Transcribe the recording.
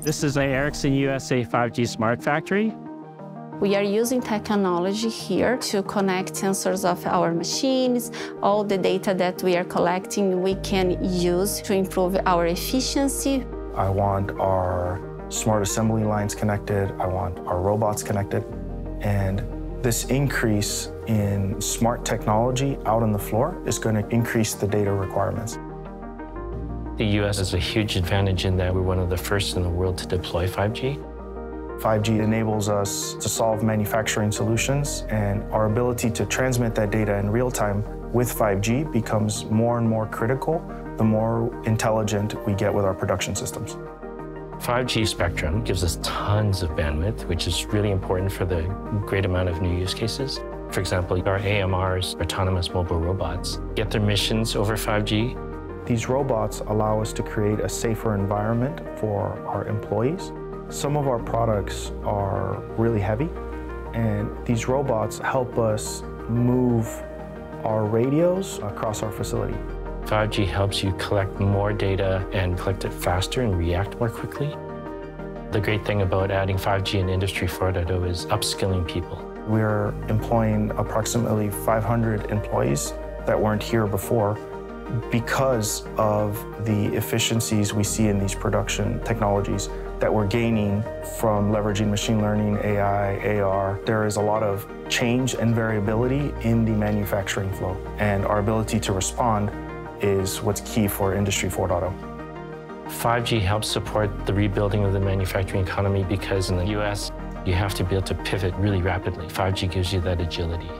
This is a Ericsson USA 5G Smart Factory. We are using technology here to connect sensors of our machines. All the data that we are collecting, we can use to improve our efficiency. I want our smart assembly lines connected. I want our robots connected. And this increase in smart technology out on the floor is going to increase the data requirements. The U.S. has a huge advantage in that we're one of the first in the world to deploy 5G. 5G enables us to solve manufacturing solutions, and our ability to transmit that data in real time with 5G becomes more and more critical the more intelligent we get with our production systems. 5G spectrum gives us tons of bandwidth, which is really important for the great amount of new use cases. For example, our AMRs, autonomous mobile robots, get their missions over 5G. These robots allow us to create a safer environment for our employees. Some of our products are really heavy, and these robots help us move our radios across our facility. 5G helps you collect more data and collect it faster and react more quickly. The great thing about adding 5G in Industry 4.0 is upskilling people. We're employing approximately 500 employees that weren't here before because of the efficiencies we see in these production technologies that we're gaining from leveraging machine learning, AI, AR. There is a lot of change and variability in the manufacturing flow, and our ability to respond is what's key for Industry 4.0. 5G helps support the rebuilding of the manufacturing economy because in the US, you have to be able to pivot really rapidly. 5G gives you that agility.